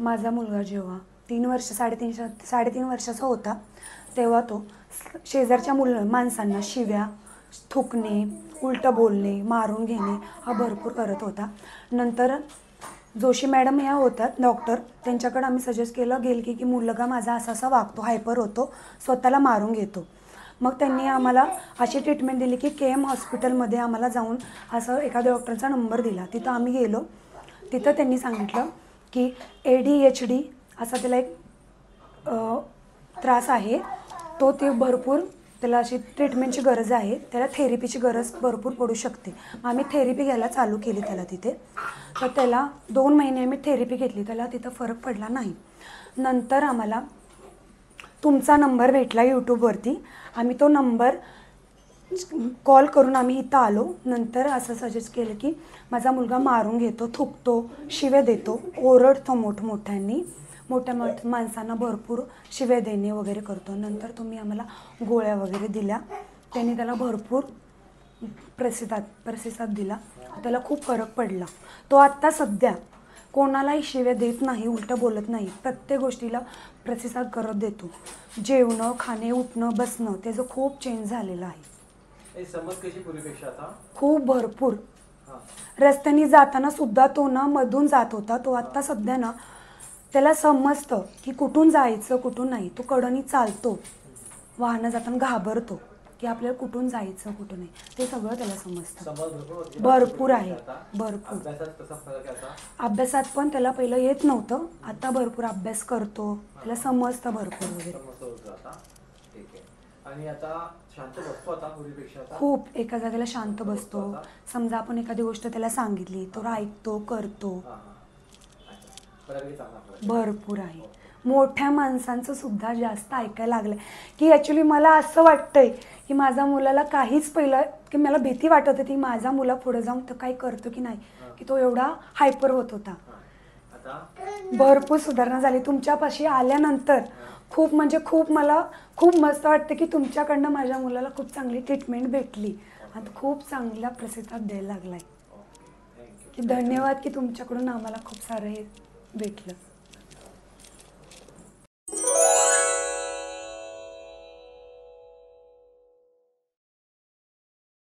माझा मुलगा जेव्हा तीन वर्ष साडेतीन साडेतीन वर्षाचा होता तेव्हा तो शेजारच्या मुल माणसांना शिव्या थुकणे उलटं बोलणे मारून घेणे हा भरपूर करत होता. नंतर जोशी मॅडम ह्या होत्या डॉक्टर. त्यांच्याकडे आम्ही सजेस्ट केलं गेल की की मुलगा माझा असा असा वागतो हायपर होतो स्वतःला मारून घेतो. मग त्यांनी आम्हाला अशी ट्रीटमेंट दिली की के एम हॉस्पिटलमध्ये आम्हाला जाऊन असं एखाद्या डॉक्टरचा नंबर दिला. तिथं आम्ही गेलो. तिथं त्यांनी सांगितलं की ए डी एच डी असा त्याला एक त्रास आहे. तो ते भरपूर त्याला अशी ट्रीटमेंटची गरज आहे. त्याला थेरपीची गरज भरपूर पडू शकते. आम्ही थेरपी घ्यायला चालू केली त्याला तिथे. तर त्याला दोन महिने आम्ही थेरपी घेतली. त्याला तिथं फरक पडला नाही. नंतर आम्हाला तुमचा नंबर भेटला यूट्यूबवरती आम्ही तो नंबर कॉल करून आम्ही इथं आलो. नंतर असं सजेस्ट केलं की माझा मुलगा मारून घेतो थुकतो शिवे देतो ओरडतो मोठमोठ्यांनी मोठ्या मोठ माणसांना भरपूर शिवे देणे वगैरे करतो. नंतर तुम्ही आम्हाला गोळ्या वगैरे दिल्या. त्यांनी त्याला भरपूर प्रतिसाद प्रतिसाद दिला. त्याला खूप फरक पडला. तो आत्ता सध्या कोणालाही शिव्या देत नाही उलटं बोलत नाही. प्रत्येक गोष्टीला प्रतिसाद करत देतो. जेवणं खाणे उठणं बसणं त्याचं खूप चेंज झालेलं आहे. समज कशी पूर्वीपेक्षा आता? खूप भरपूर. हा. रस्त्याने जाताना सुद्धा तो ना मधून जात होता. तो आत्ता सध्या ना त्याला समजतं की कुठून जायचं कुठून नाही. तो कडनी चालतो. वाहनं जाताना घाबरतो की आपल्याला कुठून जायचं कुठून नाही. ते सगळं त्याला समजतं. समज भरपूर होती. भरपूर आहे. आता भरपूर. अभ्यासात कसा फरक आहे आता? अभ्यासात पण त्याला पहिलं येत नव्हतं. आता भरपूर अभ्यास करतो. त्याला समजतं भरपूर वगैरे. समजतं होतं आता. ठीक आहे. आणि आता शांत बसतो आता पूर्वीपेक्षा आता. खूप एका जागेला शांत बसतो समजा आपण एखादी गोष्ट त्याला सांगितली तो ऐकतो करतो. हा हा. अच्छा. बऱ्यापैकी चांगला फरक आहे. भरपूर आहे. मोठ्या माणसांचं सुद्धा जास्त ऐकायला लागलंय. की ॲक्च्युली मला असं वाटतंय की माझ्या मुलाला काहीच पहिलं की मला भीती वाटत होती माझा मुला पुढे जाऊन तो काही करतो की नाही की तो एवढा हायपर होत होता. हा. आता? भरपूर सुधारणा झाली. तुमच्यापाशी आल्यानंतर खूप म्हणजे खूप मला खूप मस्त वाटतं की तुमच्याकडनं माझ्या मुलाला खूप चांगली ट्रीटमेंट भेटली. आणि खूप चांगला प्रतिसाद द्यायला लागलाय. ओके थँक्यू की धन्यवाद की तुमच्याकडून आम्हाला खूप सारं हे भेटलं.